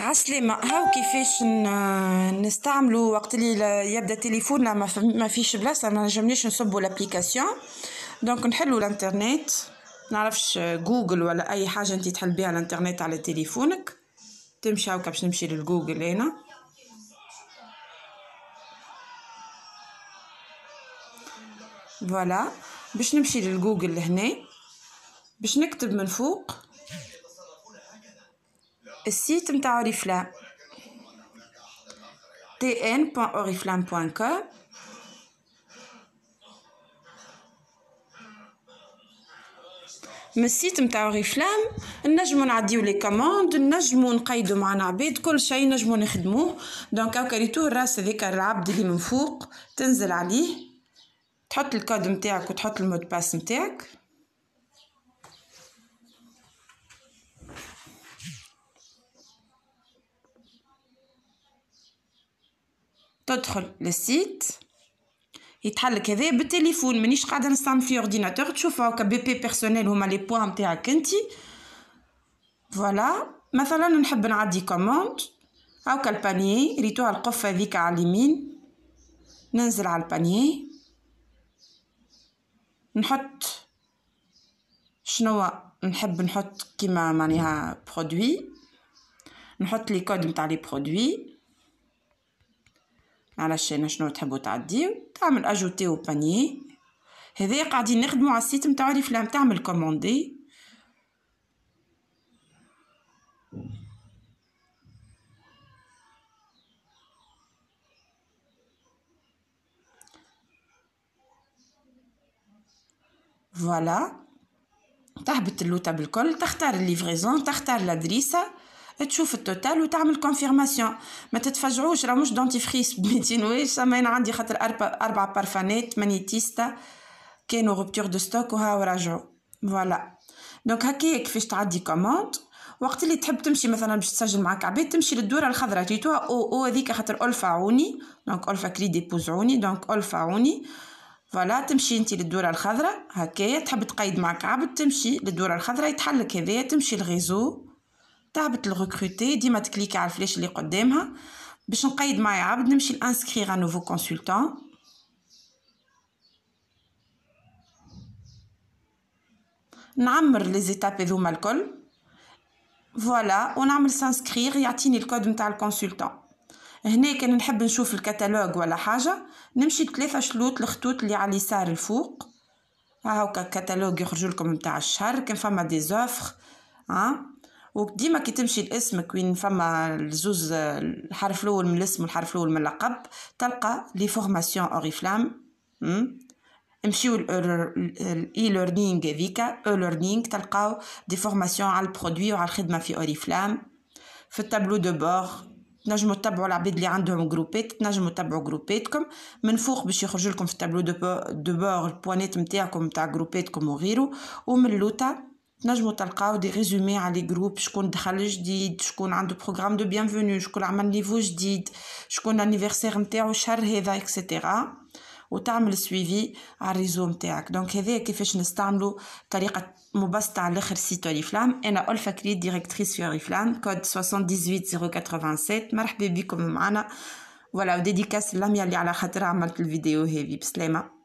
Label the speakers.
Speaker 1: عسلامة هاو كيفاش نستعملو وقت اللي يبدا تليفوننا ما فيش بلاصة ما نجمناش نصبو l'application donc نحلو الانترنت نعرفش جوجل ولا أي حاجة أنت تحل بها الانترنت على تليفونك. تمشي هاوكا باش نمشي للجوجل هنا. voilà. باش نمشي للجوجل لهنا باش نكتب من فوق. ال site متاع أوريفلام tn.oriflame.com من ال site متاع أوريفلام نجمو نعديو les commandes نجمو نقيدو معنا عباد كل شيء نجمو نخدموه. donc هاكا ريتو الراس هذاك العبد اللي من فوق تنزل عليه تحط الكود متاعك وتحط ال mot de passe متاعك. تدخل لل site يتحلك هذا بالتليفون. مانيش قاعدة نستعمل في ordinateur تشوف هاكا BP personnel هما les points نتاعك انتي voilà مثلا نحب نعدي commande هاكا ال panier ريتوها القفة هذيك على اليمين. ننزل على ال panier نحط شنو نحب نحط كيما معناها produit نحط les codes نتاع les produits علشان شنو تحبوا تعديو تعمل ajouter au panier هذا قاعدين نخدموا على ال site نتاع أوريفلام تعمل commander. فوالا تهبط اللوطة بالكل تختار الليفريزون تختار لادريسة. تشوف التوتال وتعمل كونفيرماسيون ما تتفاجعوش راه مش دونتيفريس ب 200 واش اما أنا عندي خاطر أربع بارفانات مانيتيستا كانوا روبتور دو ستوك وها رجعوا فوالا دونك هكايا كيفاش تعدي كوموند وقت اللي تحب تمشي مثلا باش تسجل معك عباد تمشي للدوره الخضراء تيتوها أو أو هذيك خاطر الفا عوني دونك الفا كري ديبوز عوني دونك الفا عوني voilà تمشي انت للدوره الخضراء هكايا تحب تقيد معك عبد تمشي للدوره الخضراء يتحلك هذايا تمشي ال réseau تهبط ال recruter ديما تكليكي على ال flèche اللي قدامها. باش نقيد معايا عبد نمشي inscrire un nouveau consultant نعمر les étapes هذوما الكل. voilà ونعمل s'inscrire يعطيني الكود نتاع ال consultant هنا كان نحب نشوف الكتالوج ولا حاجة. نمشي بثلاثة شلوط الخطوط اللي على اليسار الفوق. هاكا الكتالوج يخرجوا لكم نتاع الشهر كان فما des offres ها. وديما كي تمشي لاسمك وين فما الزوز الحرف الأول من الاسم والحرف الأول من اللقب تلقى les formations اوريفلام نمشيو ال e-learning هذيكا e-learning تلقاو des formations على ال produit وعلى الخدمة في اوريفلام في ال tableau de bord تنجموا تتبعوا العباد اللي عندهم جروبات تنجموا تتبعوا جروباتكم من فوق باش يخرج لكم في ال tableau de bord البوانات نتاعكم نتاع جروباتكم وغيره ومن اللوطه تنجموا تلقاو des résumés على les groupes شكون دخل جديد شكون عنده programme de bienvenue شكون عمل niveau جديد شكون anniversaire نتاعو الشهر هذا et cetera وتعمل suivi على ال réseau نتاعك. donc هذايا كيفاش نستعملوا طريقة مبسطة على الآخر site اوريفلام أنا ألفا كريد directrice في اوريفلام كود 78087 مرحبا بكم معنا. voilà و dédicace لاميا اللي على خاطر عملت الفيديو هذه. بسلامة.